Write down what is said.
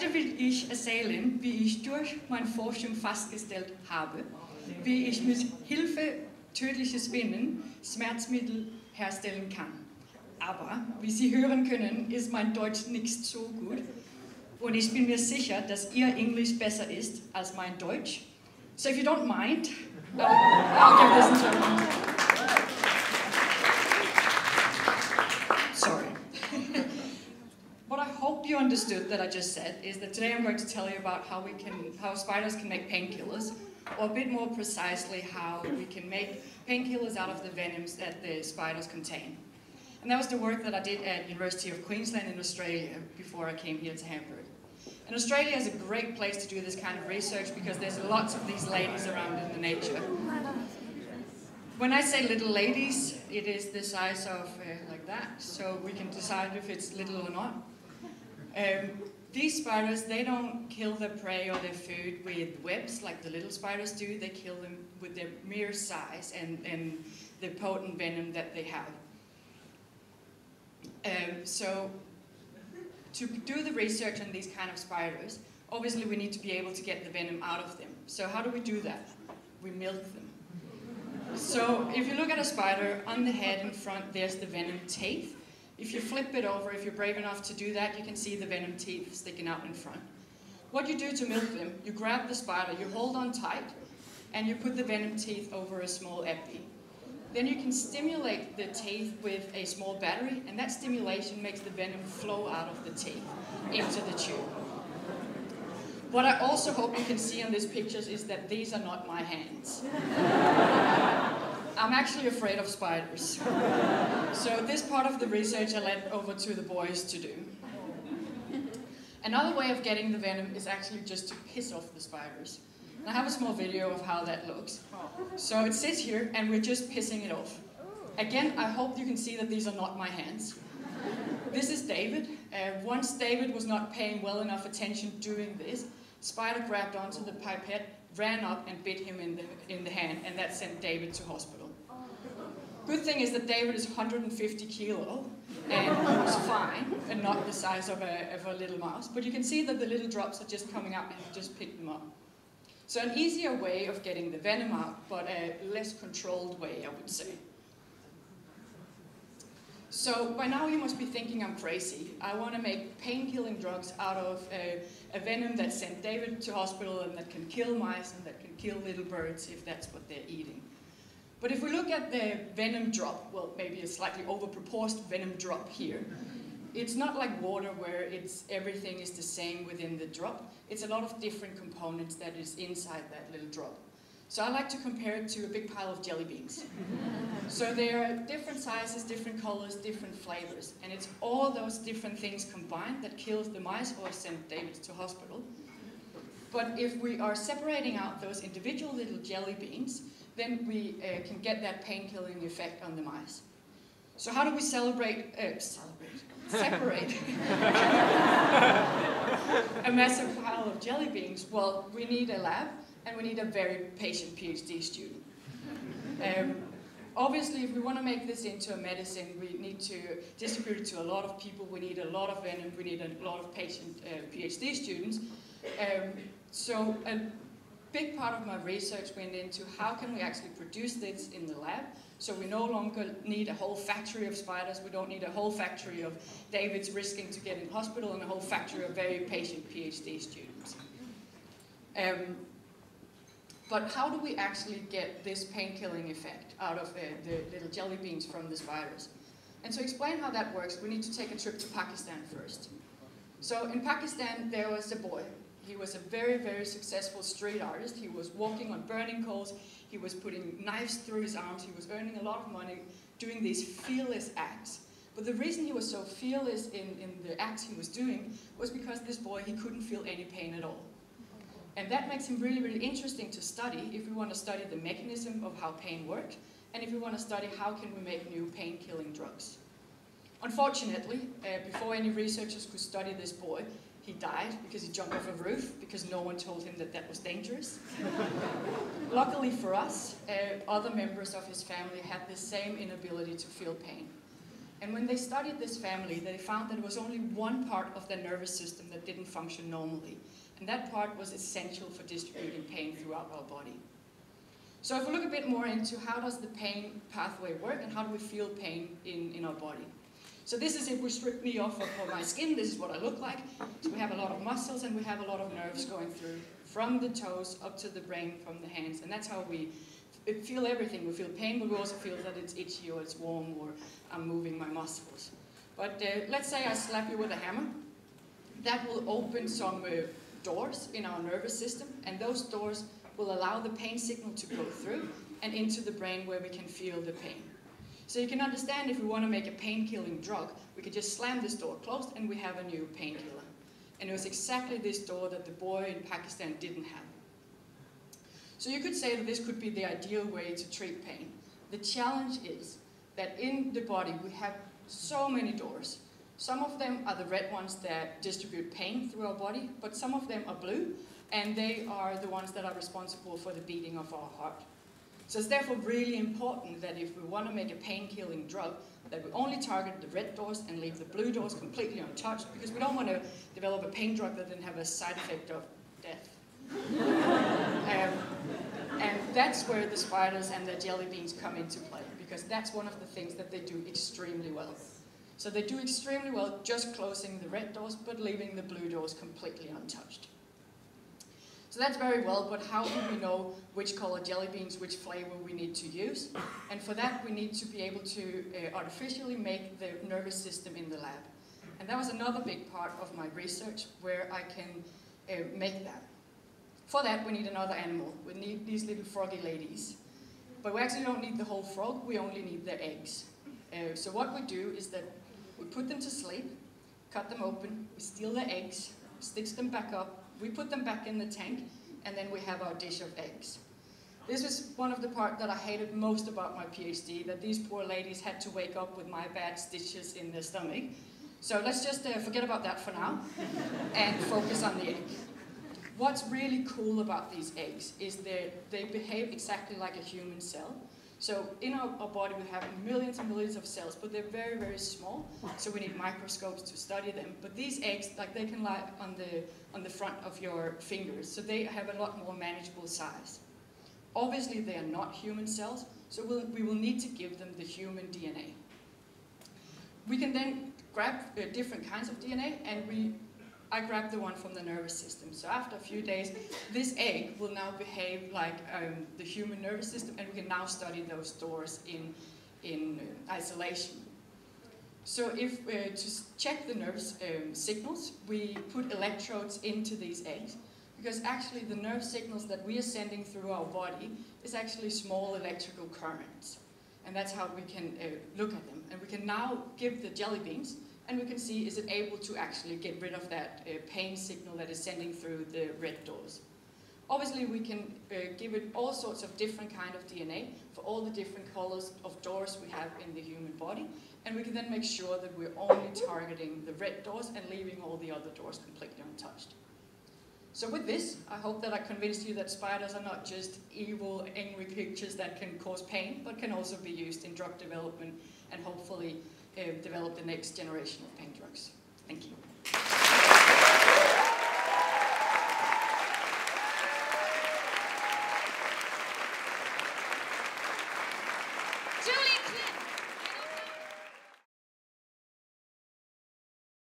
Heute will ich erzählen, wie ich durch meine Forschung festgestellt habe, wie ich mit Hilfe tödliches Binnen Schmerzmittel herstellen kann. Aber, wie Sie hören können, ist mein Deutsch nicht so gut. Und ich bin mir sicher, dass Ihr Englisch besser ist als mein Deutsch. So if you don't mind, I'll, I'll give this in German. You understood that I just said is that today I'm going to tell you about how we can, how spiders can make painkillers, or a bit more precisely how we can make painkillers out of the venoms that the spiders contain. And that was the work that I did at University of Queensland in Australia before I came here to Hamburg. And Australia is a great place to do this kind of research because there's lots of these ladies around in the nature. When I say little ladies, it is the size of uh, like that, so we can decide if it's little or not. Um, these spiders, they don't kill their prey or their food with webs like the little spiders do. They kill them with their mere size and, and the potent venom that they have. Um, so to do the research on these kind of spiders, obviously we need to be able to get the venom out of them. So how do we do that? We milk them. So if you look at a spider, on the head in front, there's the venom teeth. If you flip it over, if you're brave enough to do that, you can see the venom teeth sticking out in front. What you do to milk them, you grab the spider, you hold on tight, and you put the venom teeth over a small epi. Then you can stimulate the teeth with a small battery, and that stimulation makes the venom flow out of the teeth into the tube. What I also hope you can see on these pictures is that these are not my hands. I'm actually afraid of spiders. So this part of the research I led over to the boys to do. Another way of getting the venom is actually just to piss off the spiders. And I have a small video of how that looks. So it sits here and we're just pissing it off. Again, I hope you can see that these are not my hands. This is David. Uh, once David was not paying well enough attention doing this, Spider grabbed onto the pipette, ran up and bit him in the, in the hand, and that sent David to hospital. Good thing is that David is 150 kilo, and was fine, and not the size of a, of a little mouse. But you can see that the little drops are just coming up, and he just picked them up. So an easier way of getting the venom out, but a less controlled way, I would say. So by now you must be thinking I'm crazy. I want to make pain-killing drugs out of a, a, venom that sent David to hospital and that can kill mice and that can kill little birds if that's what they're eating. But if we look at the venom drop, well, maybe a slightly overproportioned venom drop here, it's not like water where it's everything is the same within the drop. It's a lot of different components that is inside that little drop. So I like to compare it to a big pile of jelly beans. so there are different sizes, different colors, different flavors. And it's all those different things combined that kills the mice or send David to hospital. But if we are separating out those individual little jelly beans, then we uh, can get that pain-killing effect on the mice. So how do we celebrate, uh, celebrate, separate a massive pile of jelly beans? Well, we need a lab and we need a very patient PhD student. Um, obviously, if we want to make this into a medicine, we need to distribute it to a lot of people. We need a lot of venom. We need a lot of patient uh, PhD students. Um, so a big part of my research went into how can we actually produce this in the lab. So we no longer need a whole factory of spiders. We don't need a whole factory of Davids risking to get in hospital and a whole factory of very patient PhD students. Um, but how do we actually get this pain-killing effect out of uh, the little jelly beans from the spiders? And to explain how that works, we need to take a trip to Pakistan first. So in Pakistan, there was a boy. He was a very, very successful street artist. He was walking on burning coals. He was putting knives through his arms. He was earning a lot of money doing these fearless acts. But the reason he was so fearless in, in the acts he was doing was because this boy, he couldn't feel any pain at all. And that makes him really, really interesting to study if we want to study the mechanism of how pain works, and if we want to study how can we make new pain-killing drugs. Unfortunately, uh, before any researchers could study this boy, he died because he jumped off a roof because no one told him that that was dangerous. Luckily for us, uh, other members of his family had the same inability to feel pain. And when they studied this family, they found that it was only one part of their nervous system that didn't function normally. And that part was essential for distributing pain throughout our body. So if we look a bit more into how does the pain pathway work and how do we feel pain in, in our body. So this is if we strip me off of my skin, this is what I look like. So we have a lot of muscles and we have a lot of nerves going through from the toes up to the brain from the hands. And that's how we feel everything. We feel pain, but we also feel that it's itchy or it's warm or I'm moving my muscles. But uh, let's say I slap you with a hammer. That will open some uh, doors in our nervous system, and those doors will allow the pain signal to go through and into the brain where we can feel the pain. So you can understand if we want to make a pain-killing drug, we could just slam this door closed and we have a new painkiller. And it was exactly this door that the boy in Pakistan didn't have. So you could say that this could be the ideal way to treat pain. The challenge is that in the body we have so many doors some of them are the red ones that distribute pain through our body, but some of them are blue, and they are the ones that are responsible for the beating of our heart. So it's therefore really important that if we want to make a pain-killing drug, that we only target the red doors and leave the blue doors completely untouched, because we don't want to develop a pain drug that then have a side effect of death. um, and that's where the spiders and the jelly beans come into play, because that's one of the things that they do extremely well. So they do extremely well just closing the red doors, but leaving the blue doors completely untouched. So that's very well, but how do we know which color jelly beans, which flavor we need to use? And for that, we need to be able to uh, artificially make the nervous system in the lab. And that was another big part of my research, where I can uh, make that. For that, we need another animal. We need these little froggy ladies. But we actually don't need the whole frog, we only need their eggs. Uh, so what we do is that we put them to sleep, cut them open, we steal their eggs, stitch them back up, we put them back in the tank, and then we have our dish of eggs. This was one of the parts that I hated most about my PhD, that these poor ladies had to wake up with my bad stitches in their stomach. So let's just uh, forget about that for now and focus on the egg. What's really cool about these eggs is that they behave exactly like a human cell. So in our, our, body we have millions and millions of cells, but they're very, very small. So we need microscopes to study them. But these eggs, like they can lie on the, on the front of your fingers. So they have a lot more manageable size. Obviously they are not human cells, so we'll, we will need to give them the human DNA. We can then grab uh, different kinds of DNA and we I grabbed the one from the nervous system. So after a few days, this egg will now behave like um, the human nervous system, and we can now study those doors in, in isolation. So if uh, to check the nervous um, signals, we put electrodes into these eggs, because actually the nerve signals that we are sending through our body is actually small electrical currents. And that's how we can uh, look at them. And we can now give the jelly beans and we can see is it able to actually get rid of that uh, pain signal that is sending through the red doors. Obviously we can uh, give it all sorts of different kind of DNA for all the different colors of doors we have in the human body and we can then make sure that we're only targeting the red doors and leaving all the other doors completely untouched. So with this, I hope that I convinced you that spiders are not just evil, angry creatures that can cause pain, but can also be used in drug development and hopefully uh, develop the next generation of pain drugs. Thank you.